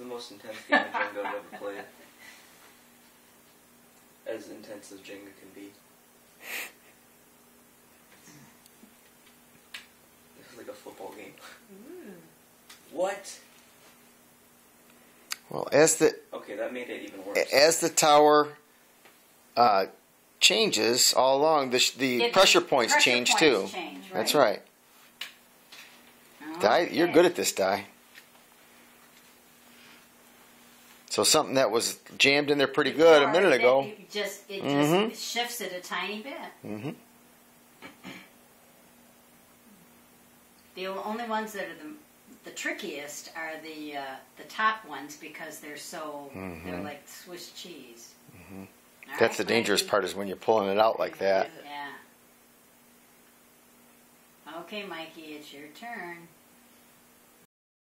the most intense game of Jenga I've ever played. As intense as Jenga can be. This is like a football game. What? Well, as the Okay, that made it even worse. as the tower uh, changes all along, the, sh- the It- pressure points pressure change points too. change, That's right. right. Di, you're Okay. good at this, Di. So something that was jammed in there pretty good a minute ago. It just it Mhm. shifts it a tiny bit. hmm The only ones that are the the trickiest are the uh, the top ones because they're so they're Mhm. like Swiss cheese. Mhm. That's right, the dangerous part is when you're pulling it out like that. Yeah. Okay, Mikey, it's your turn.